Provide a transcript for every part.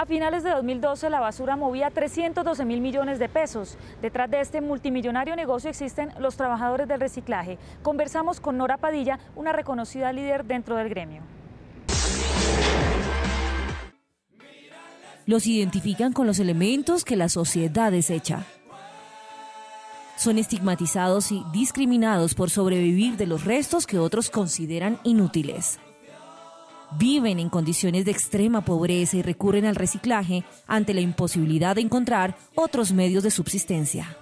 A finales de 2012 la basura movía 312 mil millones de pesos. Detrás de este multimillonario negocio existen los trabajadores del reciclaje. Conversamos con Nora Padilla, una reconocida líder dentro del gremio. Los identifican con los elementos que la sociedad desecha. Son estigmatizados y discriminados por sobrevivir de los restos que otros consideran inútiles viven en condiciones de extrema pobreza y recurren al reciclaje ante la imposibilidad de encontrar otros medios de subsistencia.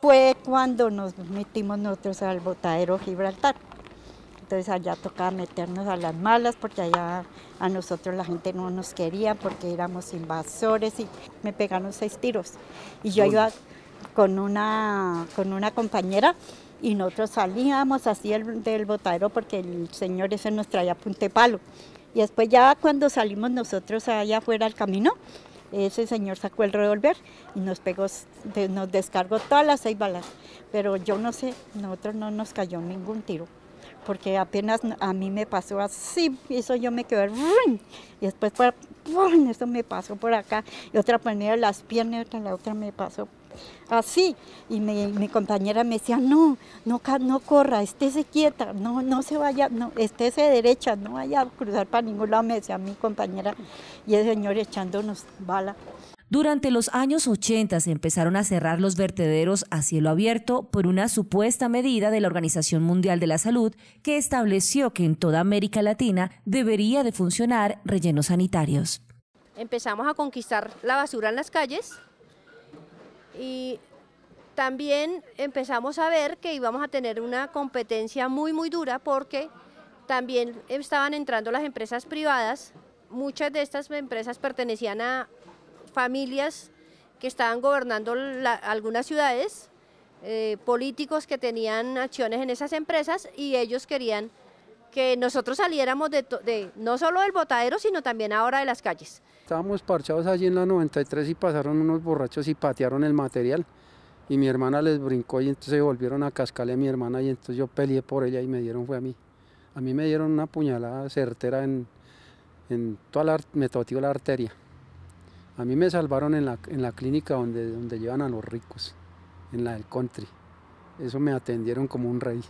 Fue cuando nos metimos nosotros al botadero Gibraltar. Entonces allá tocaba meternos a las malas porque allá a nosotros la gente no nos quería porque éramos invasores y me pegaron seis tiros. Y yo iba con una, con una compañera y nosotros salíamos así del botadero porque el señor ese nos traía punte palo. Y después ya cuando salimos nosotros allá afuera al camino, ese señor sacó el revólver y nos pegó, nos descargó todas las seis balas. Pero yo no sé, nosotros no nos cayó ningún tiro, porque apenas a mí me pasó así, eso yo me quedé, y después eso me pasó por acá, y otra ponía las piernas, y la otra me pasó así. Y mi, compañera me decía, no, no, no corra, estése quieta, no, no se vaya, no, estése derecha, no vaya a cruzar para ningún lado, me decía mi compañera y el señor echándonos bala. Durante los años 80 se empezaron a cerrar los vertederos a cielo abierto por una supuesta medida de la Organización Mundial de la Salud que estableció que en toda América Latina debería de funcionar rellenos sanitarios. Empezamos a conquistar la basura en las calles y también empezamos a ver que íbamos a tener una competencia muy, muy dura porque también estaban entrando las empresas privadas. Muchas de estas empresas pertenecían a familias que estaban gobernando algunas ciudades, eh, políticos que tenían acciones en esas empresas y ellos querían que nosotros saliéramos de, no solo del botadero, sino también ahora de las calles. Estábamos parchados allí en la 93 y pasaron unos borrachos y patearon el material. Y mi hermana les brincó y entonces volvieron a cascarle a mi hermana y entonces yo peleé por ella y me dieron fue a mí. A mí me dieron una puñalada certera en, en toda la, me la arteria. A mí me salvaron en la, en la clínica donde, donde llevan a los ricos, en la del country. Eso me atendieron como un rey.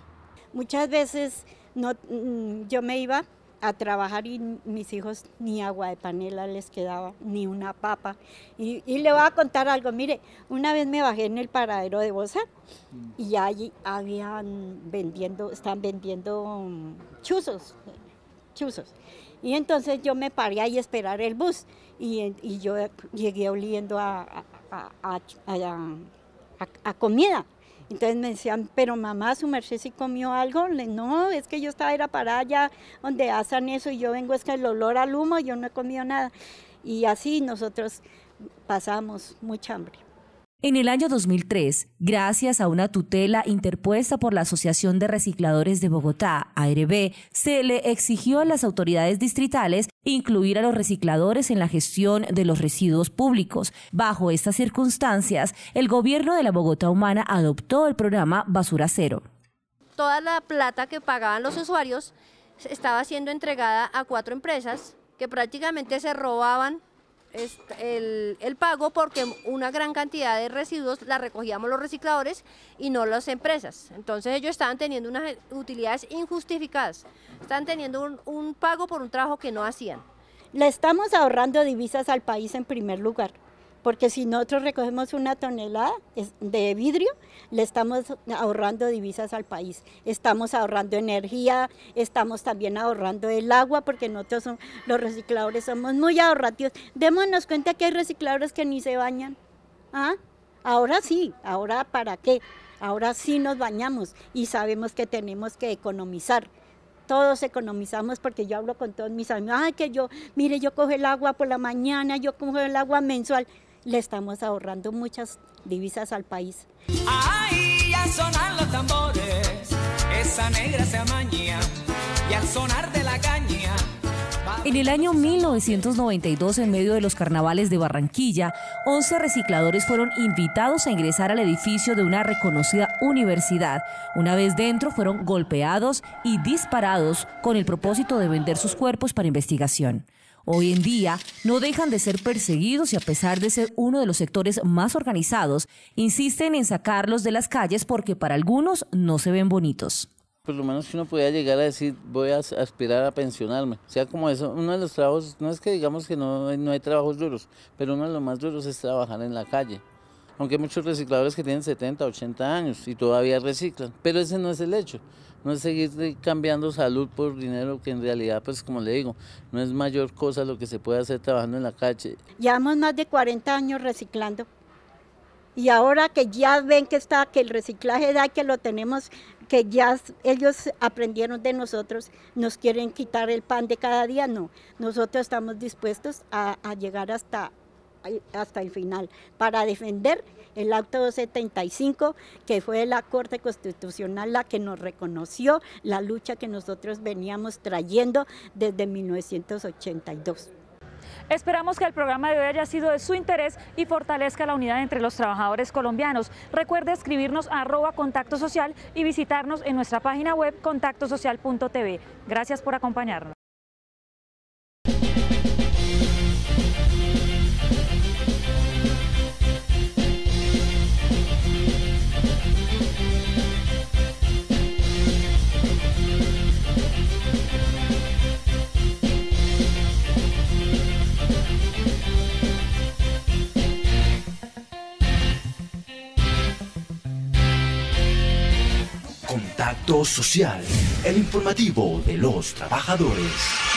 Muchas veces no, mm, yo me iba a trabajar y mis hijos ni agua de panela les quedaba, ni una papa. Y, le voy a contar algo, mire, una vez me bajé en el paradero de Bosa y allí habían vendiendo, están vendiendo mm, chuzos, chuzos. Y entonces yo me paré ahí a esperar el bus y, yo llegué oliendo a, a comida. Entonces me decían, pero mamá, su merced sí comió algo. no, es que yo estaba era para allá donde hacen eso y yo vengo, es que el olor al humo, yo no he comido nada. Y así nosotros pasamos mucha hambre. En el año 2003, gracias a una tutela interpuesta por la Asociación de Recicladores de Bogotá, ARB, se le exigió a las autoridades distritales incluir a los recicladores en la gestión de los residuos públicos. Bajo estas circunstancias, el gobierno de la Bogotá Humana adoptó el programa Basura Cero. Toda la plata que pagaban los usuarios estaba siendo entregada a cuatro empresas que prácticamente se robaban el, el, pago porque una gran cantidad de residuos la recogíamos los recicladores y no las empresas. Entonces ellos estaban teniendo unas utilidades injustificadas, estaban teniendo un, un pago por un trabajo que no hacían. Le estamos ahorrando divisas al país en primer lugar porque si nosotros recogemos una tonelada de vidrio, le estamos ahorrando divisas al país, estamos ahorrando energía, estamos también ahorrando el agua, porque nosotros los recicladores somos muy ahorrativos. Démonos cuenta que hay recicladores que ni se bañan. ¿Ah? Ahora sí, ahora para qué? Ahora sí nos bañamos y sabemos que tenemos que economizar todos economizamos porque yo hablo con todos mis amigos, ay que yo, mire, yo cojo el agua por la mañana, yo cojo el agua mensual le estamos ahorrando muchas divisas al país. Ay, ya sonan los tambores, esa negra se amaña, y al sonar de la caña. En el año 1992, en medio de los carnavales de Barranquilla, 11 recicladores fueron invitados a ingresar al edificio de una reconocida universidad. Una vez dentro, fueron golpeados y disparados con el propósito de vender sus cuerpos para investigación. Hoy en día no dejan de ser perseguidos y a pesar de ser uno de los sectores más organizados, insisten en sacarlos de las calles porque para algunos no se ven bonitos. Por lo menos uno pueda llegar a decir, voy a aspirar a pensionarme. O sea, como eso, uno de los trabajos, no es que digamos que no, no hay trabajos duros, pero uno de los más duros es trabajar en la calle. Aunque hay muchos recicladores que tienen 70, 80 años y todavía reciclan, pero ese no es el hecho no es seguir cambiando salud por dinero, que en realidad, pues como le digo, no es mayor cosa lo que se puede hacer trabajando en la calle. Llevamos más de 40 años reciclando. Y ahora que ya ven que está, que el reciclaje da, que lo tenemos, que ya ellos aprendieron de nosotros, nos quieren quitar el pan de cada día, no. Nosotros estamos dispuestos a, a llegar hasta, hasta el final para defender el acto 275, que fue la Corte Constitucional la que nos reconoció la lucha que nosotros veníamos trayendo desde 1982. Esperamos que el programa de hoy haya sido de su interés y fortalezca la unidad entre los trabajadores colombianos. Recuerde escribirnos a arroba contacto social y visitarnos en nuestra página web contactosocial.tv. Gracias por acompañarnos. Contacto Social, el informativo de los trabajadores.